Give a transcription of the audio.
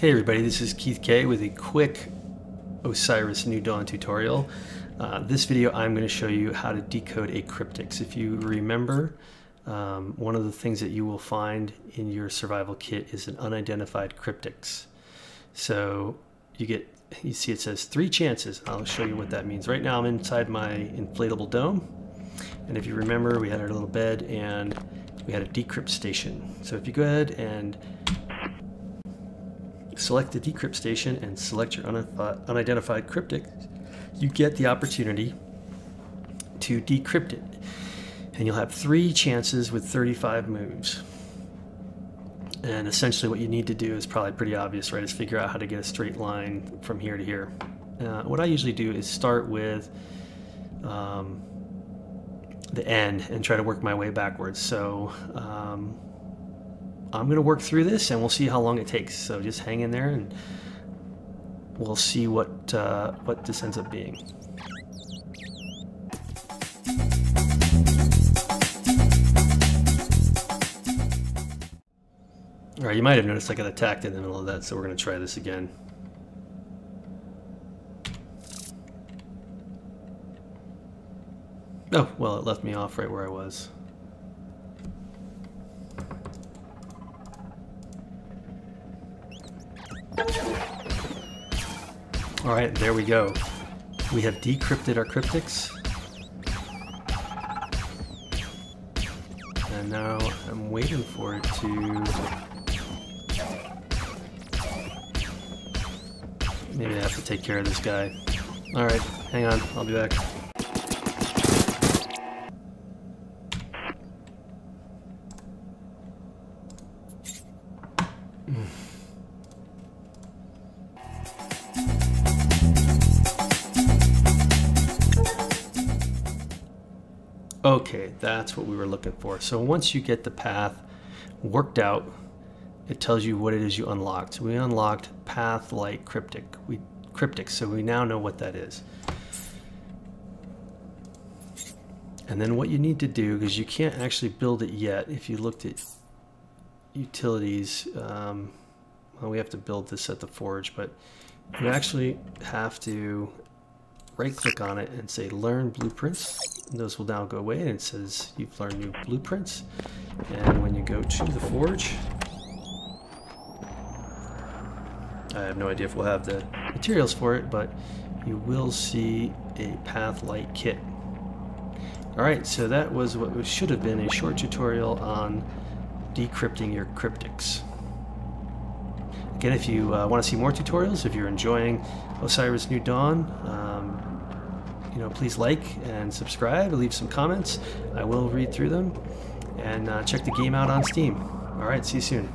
Hey everybody, this is Keith Kay with a quick Osiris New Dawn tutorial. Uh, this video I'm going to show you how to decode a Cryptex. If you remember, um, one of the things that you will find in your survival kit is an unidentified Cryptex. So you get, you see it says three chances. I'll show you what that means. Right now I'm inside my inflatable dome. And if you remember, we had our little bed and we had a decrypt station. So if you go ahead and select the decrypt station and select your unidentified Cryptex, you get the opportunity to decrypt it. And you'll have three chances with 35 moves. And essentially what you need to do is probably pretty obvious, right? Is figure out how to get a straight line from here to here. Uh, what I usually do is start with um, the end and try to work my way backwards. So um, I'm going to work through this and we'll see how long it takes. So just hang in there and we'll see what, uh, what this ends up being. Alright, you might have noticed I got attacked in the middle of that, so we're going to try this again. Oh, well, it left me off right where I was. All right, there we go. We have decrypted our Cryptex. And now I'm waiting for it to... Maybe I have to take care of this guy. All right, hang on, I'll be back. Okay, that's what we were looking for. So once you get the path worked out, it tells you what it is you unlocked. So we unlocked path light cryptic. We cryptic, so we now know what that is. And then what you need to do, because you can't actually build it yet, if you looked at utilities, um, well, we have to build this at the forge, but you actually have to right click on it and say learn blueprints. And those will now go away and it says you've learned new blueprints. And when you go to the forge, I have no idea if we'll have the materials for it, but you will see a path light kit. Alright, so that was what should have been a short tutorial on decrypting your Cryptex. Again, if you uh, want to see more tutorials, if you're enjoying Osiris New Dawn, um, you know, please like and subscribe, leave some comments. I will read through them, and uh, check the game out on Steam. All right, see you soon.